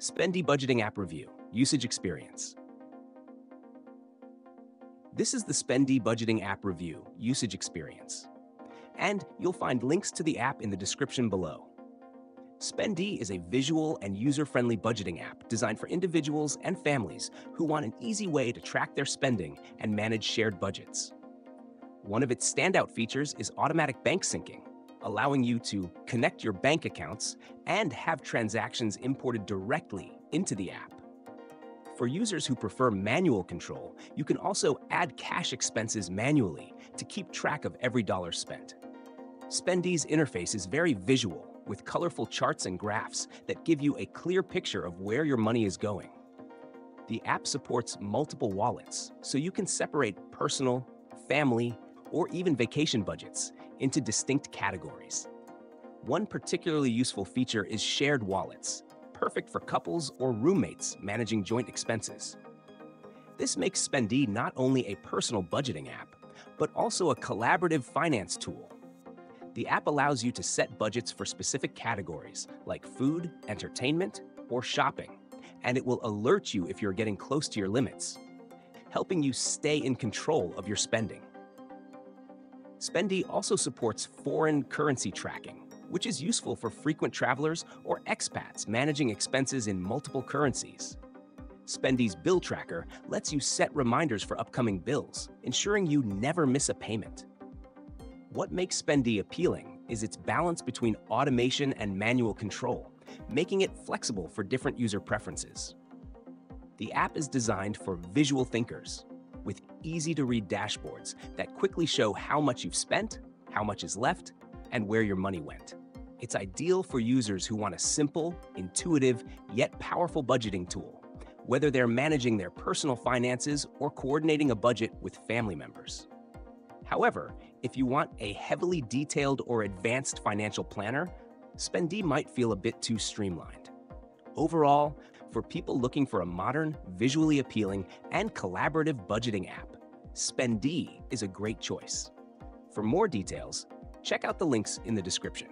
Spendee Budgeting App Review Usage Experience. This is the Spendee Budgeting App Review Usage Experience. And you'll find links to the app in the description below. Spendee is a visual and user friendly budgeting app designed for individuals and families who want an easy way to track their spending and manage shared budgets. One of its standout features is automatic bank syncing, allowing you to connect your bank accounts and have transactions imported directly into the app. For users who prefer manual control, you can also add cash expenses manually to keep track of every dollar spent. Spendee's interface is very visual with colorful charts and graphs that give you a clear picture of where your money is going. The app supports multiple wallets, so you can separate personal, family, or even vacation budgets into distinct categories. One particularly useful feature is shared wallets, perfect for couples or roommates managing joint expenses. This makes Spendee not only a personal budgeting app, but also a collaborative finance tool the app allows you to set budgets for specific categories like food, entertainment, or shopping, and it will alert you if you're getting close to your limits, helping you stay in control of your spending. Spendee also supports foreign currency tracking, which is useful for frequent travelers or expats managing expenses in multiple currencies. Spendee's bill tracker lets you set reminders for upcoming bills, ensuring you never miss a payment. What makes Spendee appealing is its balance between automation and manual control, making it flexible for different user preferences. The app is designed for visual thinkers with easy to read dashboards that quickly show how much you've spent, how much is left, and where your money went. It's ideal for users who want a simple, intuitive, yet powerful budgeting tool, whether they're managing their personal finances or coordinating a budget with family members. However, if you want a heavily detailed or advanced financial planner, Spendee might feel a bit too streamlined. Overall, for people looking for a modern, visually appealing, and collaborative budgeting app, Spendee is a great choice. For more details, check out the links in the description.